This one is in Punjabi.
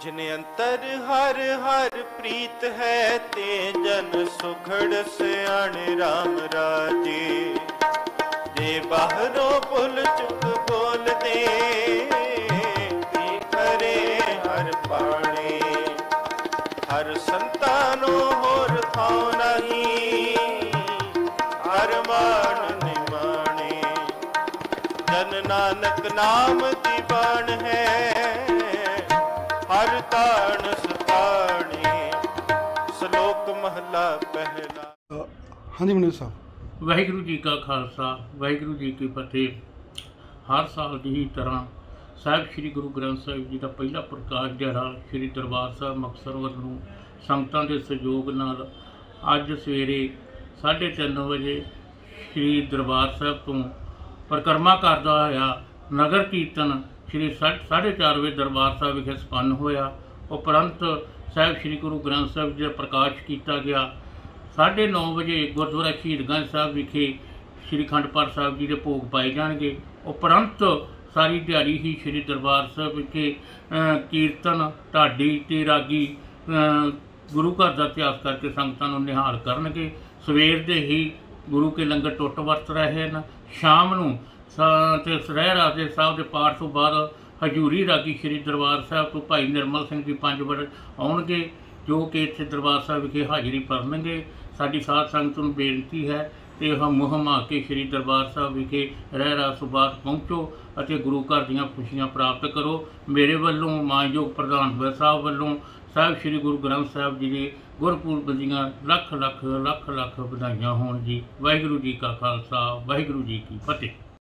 ਜਿਨ ਅੰਤਰ ਹਰ ਹਰ ਪ੍ਰੀਤ ਹੈ ਤੇ ਜਨ ਸੁਖੜ ਸਿਆਣ ਰਾਮ ਰਾਜੇ। ਦੇ ਬਾਹਰੋਂ ਭੁੱਲ ਚੁੱਕ ਬੋਲਦੇ, ਕੀ ਕਰੇ ਹਰ ਪਾਣੇ ਹਰ ਸੰਤਾਨੋ ਹੋਰ ਥਾਉ ਨਹੀਂ, ਹਰ ਮਾਨ ਨਿਮਾਣੇ। ਜਨ ਨਾਨਕ ਨਾਮ ਦੀ ਬਾਣ ਹੈ ਤਾਣ ਸਤਾਣੇ ਸ਼ਲੋਕ ਮਹਲਾ ਪਹਿਲਾ। ਅ, ਹਾਂਜੀ ਮਨੋਜ ਸਾਹਿਬ। ਵਾਹਿਗੁਰੂ ਜੀ ਕਾ ਖਾਲਸਾ ਵਾਹਿਗੁਰੂ ਜੀ ਕੀ ਫਤਿਹ। ਹਰ ਸਾਲ ਦੀ ਹੀ ਤਰ੍ਹਾਂ ਸਾਹਿਬ ਸ੍ਰੀ ਗੁਰੂ ਗ੍ਰੰਥ ਸਾਹਿਬ ਜੀ ਦਾ ਪਹਿਲਾ ਪ੍ਰਕਾਸ਼ ਦਿਹਾੜਾ ਸ੍ਰੀ ਦਰਬਾਰ ਸਾਹਿਬ ਮੁਕਤਸਰ ਵੱਲੋਂ ਸੰਗਤਾਂ ਦੇ ਸਹਿਯੋਗ ਨਾਲ ਅੱਜ ਸਵੇਰੇ 3:30 ਵਜੇ ਸ੍ਰੀ ਦਰਬਾਰ ਸਾਹਿਬ ਤੋਂ ਪਰਿਕਰਮਾ ਕਰਦਾ ਹੋਇਆ ਨਗਰ ਕੀਰਤਨ ਸ੍ਰੀ 4:30 ਵਜੇ ਦਰਬਾਰ ਸਾਹਿਬ ਵਿਖੇ ਸੰਪੰਨ ਹੋਇਆ। ਉਪਰੰਤ ਸਾਹਿਬ ਸ੍ਰੀ ਗੁਰੂ ਗ੍ਰੰਥ ਸਾਹਿਬ ਜੀ ਦਾ ਪ੍ਰਕਾਸ਼ ਕੀਤਾ ਗਿਆ। 9:30 ਵਜੇ ਗੁਰਦੁਆਰਾ ਸ਼ਹੀਦਗੰਜ ਸਾਹਿਬ ਵਿਖੇ ਸ੍ਰੀ ਅਖੰਡ ਪਾਠ ਸਾਹਿਬ ਜੀ ਦੇ ਭੋਗ ਪਾਏ ਜਾਣਗੇ। ਉਪਰੰਤ ਸਾਰੀ ਦਿਹਾੜੀ ਹੀ ਸ੍ਰੀ ਦਰਬਾਰ ਸਾਹਿਬ ਵਿਖੇ ਕੀਰਤਨ, ਢਾਡੀ ਤੇ ਰਾਗੀ ਗੁਰੂ ਘਰ ਦਾ ਇਤਿਹਾਸ ਕਰਕੇ ਸੰਗਤਾਂ ਨੂੰ ਨਿਹਾਲ ਕਰਨਗੇ। ਸਵੇਰ ਦੇ ਹੀ ਗੁਰੂ ਕੇ ਲੰਗਰ ਟੁੱਟ ਵਰਤ ਰਹੇ ਹਨ। ਸ਼ਾਮ ਨੂੰ ਸ- ਤੇ ਸਰਹਿ ਰਾਜੇ ਸਾਹਿਬ ਦੇ ਪਾਠ ਤੋਂ ਬਾਅਦ ਹਜੂਰੀ ਰਾਗੀ ਸ੍ਰੀ ਦਰਬਾਰ ਸਾਹਿਬ ਤੋਂ ਭਾਈ ਨਿਰਮਲ ਸਿੰਘ ਜੀ ਪੰਜ ਵੜ ਆਉਣਗੇ, ਜੋ ਕਿ ਇੱਥੇ ਦਰਬਾਰ ਸਾਹਿਬ ਵਿਖੇ ਹਾਜ਼ਰੀ ਭਰਨਗੇ। ਸਾਡੀ ਸਾਧ ਸੰਗਤ ਨੂੰ ਬੇਨਤੀ ਹੈ ਕਿ ਹਮ ਮੁਹਮਾ ਕੇ ਸ੍ਰੀ ਦਰਬਾਰ ਸਾਹਿਬ ਵਿਖੇ ਰਹਿ ਰਾ ਸੁਬਾਤ ਪਹੁੰਚੋ ਅਤੇ ਗੁਰੂ ਘਰ ਦੀਆਂ ਖੁਸ਼ੀਆਂ ਪ੍ਰਾਪਤ ਕਰੋ। ਮੇਰੇ ਵੱਲੋਂ, ਮਾਨਯੋਗ ਪ੍ਰਧਾਨ ਹੋਇਆ ਸਾਹਿਬ ਵੱਲੋਂ, ਸਾਹਿਬ ਸ੍ਰੀ ਗੁਰੂ ਗ੍ਰੰਥ ਸਾਹਿਬ ਜੀ ਦੇ ਗੁਰਪੁਰਬ ਦੀਆਂ ਲੱਖ ਲੱਖ ਲੱਖ ਲੱਖ ਵਧਾਈਆਂ ਹੋਣ ਜੀ। ਵਾਹਿਗੁਰੂ ਜੀ ਕਾ ਖਾਲਸਾ, ਵਾਹਿਗੁਰੂ ਜੀ ਕੀ ਫਤਿਹ।